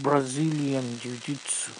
brazilian jiu jitsu